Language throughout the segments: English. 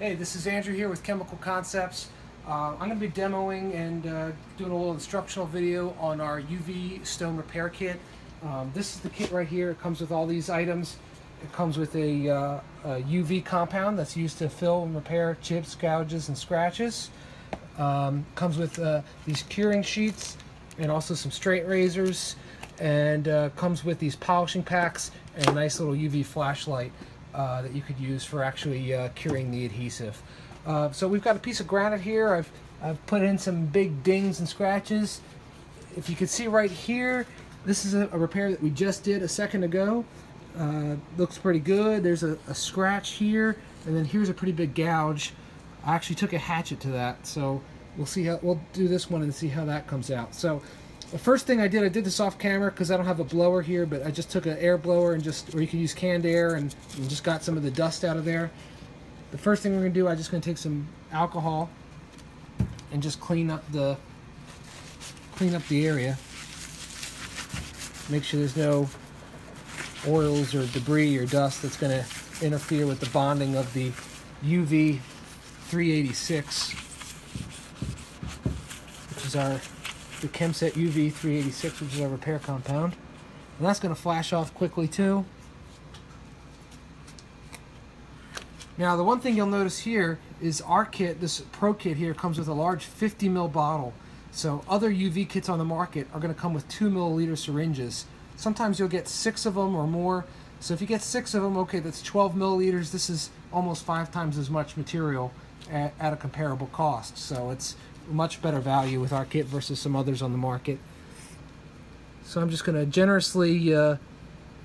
Hey, this is Andrew here with Chemical Concepts. Uh, I'm going to be demoing and uh, doing a little instructional video on our UV stone repair kit. Um, this is the kit right here. It comes with all these items. It comes with a, uh, a UV compound that's used to fill and repair chips, gouges, and scratches. Um, comes with uh, these curing sheets and also some straight razors and uh, comes with these polishing packs and a nice little UV flashlight uh, that you could use for actually uh, curing the adhesive. Uh, so we've got a piece of granite here. I've, I've put in some big dings and scratches. If you can see right here, this is a, a repair that we just did a second ago. Uh, looks pretty good. There's a, a scratch here, and then here's a pretty big gouge. I actually took a hatchet to that, so we'll see how we'll do this one and see how that comes out. So the first thing I did, I did this off camera because I don't have a blower here, but I just took an air blower and just, or you can use canned air and, and just got some of the dust out of there. The first thing we're gonna do, I'm just gonna take some alcohol and just clean up the, clean up the area. Make sure there's no oils or debris or dust that's gonna interfere with the bonding of the UV 386, which is our the Chemset UV 386, which is our repair compound. And that's going to flash off quickly too. Now the one thing you'll notice here is our kit, this Pro kit here, comes with a large 50 ml bottle. So other UV kits on the market are going to come with 2 milliliter syringes. Sometimes you'll get six of them or more. So if you get six of them, okay, that's 12 milliliters. This is almost five times as much material at, at a comparable cost. So it's much better value with our kit versus some others on the market. So I'm just going to generously uh,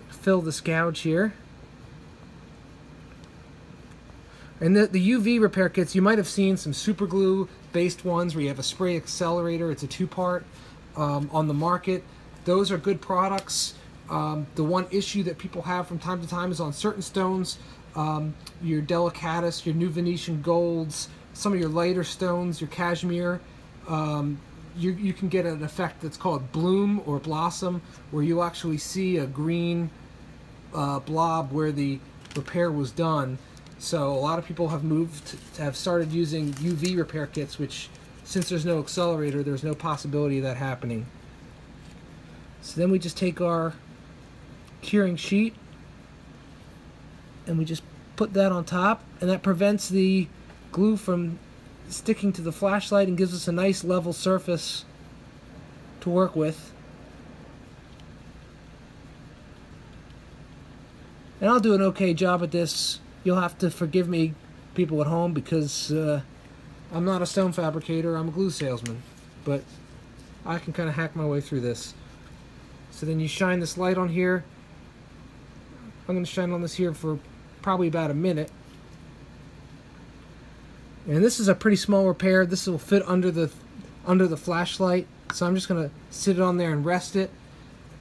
fill this gouge here. And the, the UV repair kits, you might have seen some super glue based ones where you have a spray accelerator. It's a two-part um, on the market. Those are good products. Um, the one issue that people have from time to time is on certain stones, um, your delicatus, your new Venetian golds, some of your lighter stones, your Kashmir, um, you, you can get an effect that's called bloom or blossom, where you actually see a green uh, blob where the repair was done. So a lot of people have moved, to have started using UV repair kits, which since there's no accelerator, there's no possibility of that happening. So then we just take our curing sheet and we just put that on top and that prevents the glue from sticking to the flashlight and gives us a nice level surface to work with. And I'll do an okay job at this. You'll have to forgive me, people at home, because uh, I'm not a stone fabricator, I'm a glue salesman. But I can kind of hack my way through this. So then you shine this light on here. I'm going to shine on this here for probably about a minute. And this is a pretty small repair. This will fit under the under the flashlight. So I'm just going to sit it on there and rest it.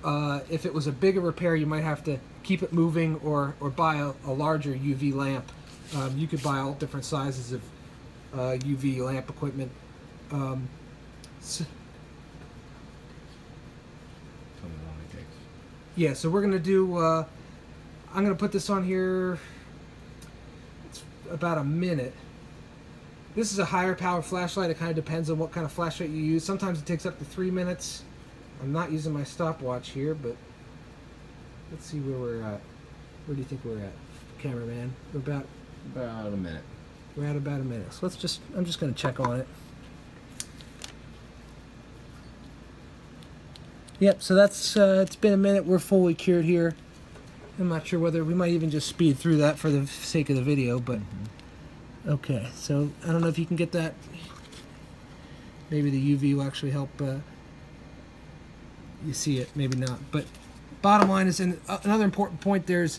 Uh, if it was a bigger repair, you might have to keep it moving or, or buy a, a larger UV lamp. Um, you could buy all different sizes of uh, UV lamp equipment. Um, so, yeah, so we're going to do, uh, I'm going to put this on here, it's about a minute. This is a higher power flashlight. It kind of depends on what kind of flashlight you use. Sometimes it takes up to three minutes. I'm not using my stopwatch here, but let's see where we're at. Where do you think we're at, cameraman? We're about about a minute. We're at about a minute. So let's just. I'm just going to check on it. Yep. So that's. Uh, it's been a minute. We're fully cured here. I'm not sure whether we might even just speed through that for the sake of the video, but. Mm -hmm. Okay, so I don't know if you can get that. Maybe the UV will actually help uh, you see it, maybe not. But bottom line is, and uh, another important point there's,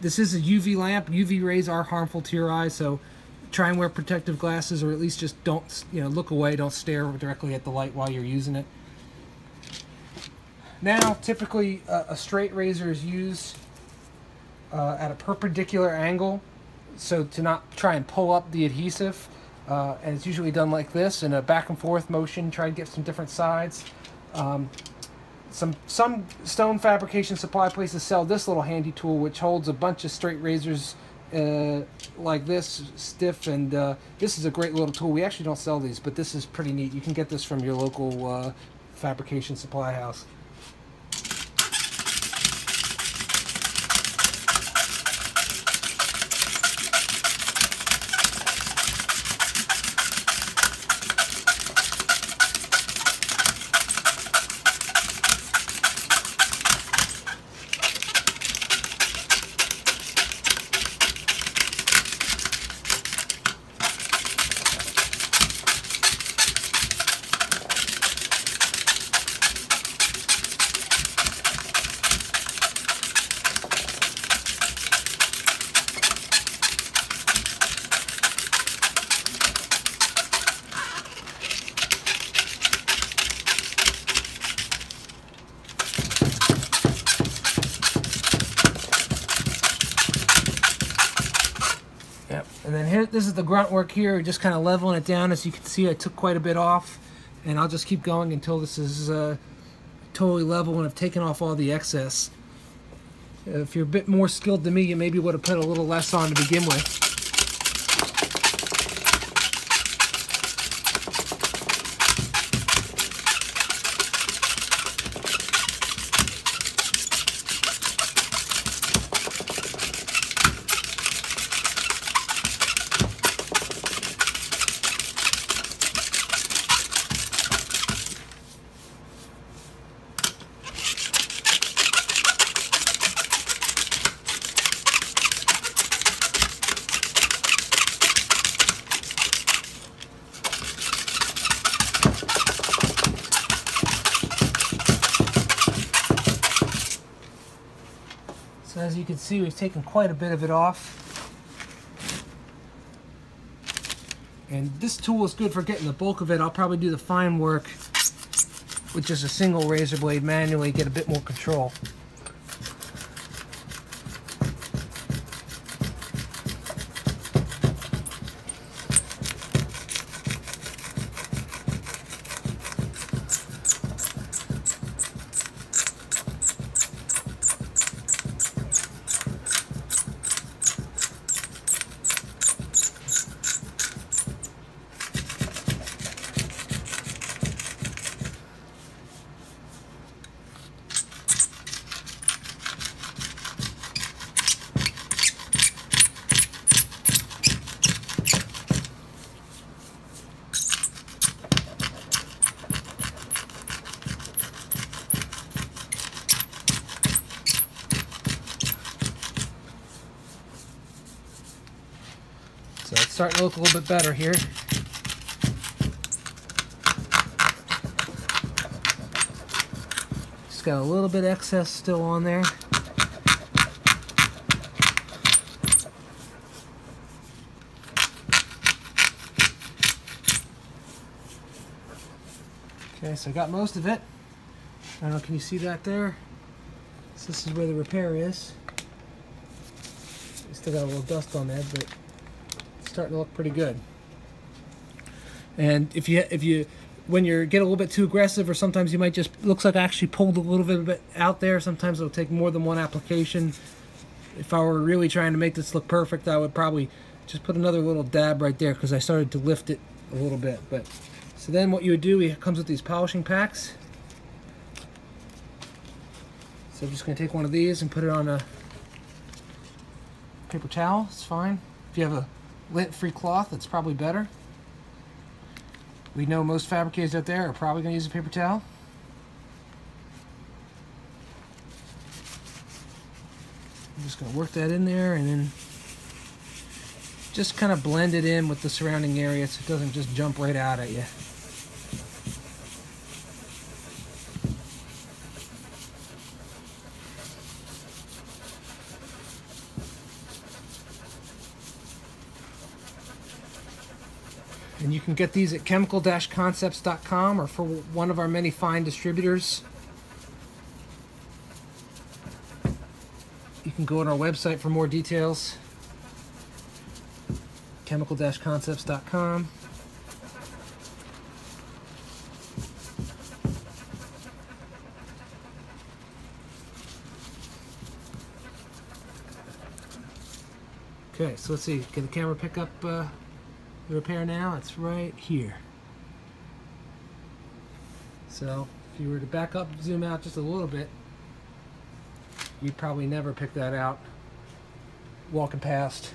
this is a UV lamp. UV rays are harmful to your eyes, so try and wear protective glasses or at least just don't, you know, look away, don't stare directly at the light while you're using it. Now, typically uh, a straight razor is used uh, at a perpendicular angle so to not try and pull up the adhesive uh, and it's usually done like this in a back and forth motion try to get some different sides um, some some stone fabrication supply places sell this little handy tool which holds a bunch of straight razors uh, like this, stiff, and uh, this is a great little tool. We actually don't sell these, but this is pretty neat. You can get this from your local uh, fabrication supply house. Yep. This is the grunt work here, just kind of leveling it down. As you can see, I took quite a bit off, and I'll just keep going until this is uh, totally level and I've taken off all the excess. If you're a bit more skilled than me, you maybe would have put a little less on to begin with. As you can see, we've taken quite a bit of it off. And this tool is good for getting the bulk of it. I'll probably do the fine work with just a single razor blade manually, get a bit more control. Starting to look a little bit better here. Just got a little bit excess still on there. Okay, so I got most of it. I don't know, can you see that there? So this is where the repair is. Still got a little dust on there, but starting to look pretty good. And if you if you when you get a little bit too aggressive, or sometimes you might just looks like I actually pulled a little bit of it out there. Sometimes it'll take more than one application. If I were really trying to make this look perfect, I would probably just put another little dab right there because I started to lift it a little bit. But so then what you would do, it comes with these polishing packs. So I'm just going to take one of these and put it on a paper towel. It's fine. If you have a lint-free cloth, that's probably better. We know most fabricators out there are probably going to use a paper towel. I'm just going to work that in there and then just kind of blend it in with the surrounding area so it doesn't just jump right out at you. And you can get these at chemical-concepts.com or for one of our many fine distributors. You can go on our website for more details. chemical-concepts.com. Okay, Okay, so let's see. Can the camera pick up uh, the repair now? It's right here. So if you were to back up, zoom out just a little bit, you'd probably never pick that out walking past.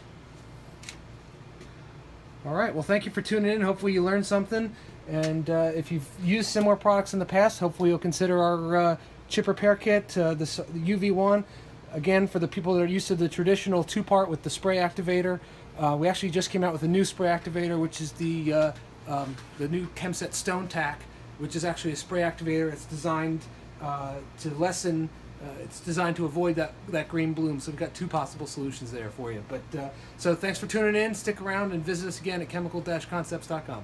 All right. Well, thank you for tuning in. Hopefully, you learned something. And uh, if you've used similar products in the past, hopefully, you'll consider our uh, chip repair kit, uh, the, the UV1. Again, for the people that are used to the traditional two part with the spray activator, uh, we actually just came out with a new spray activator, which is the, uh, um, the new Chemset Stone Tack, which is actually a spray activator. It's designed uh, to lessen uh, it's designed to avoid that, that green bloom. So we've got two possible solutions there for you. But uh, so thanks for tuning in. Stick around and visit us again at chemical-concepts.com.